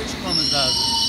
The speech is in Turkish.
gibi çıkmamız lazım.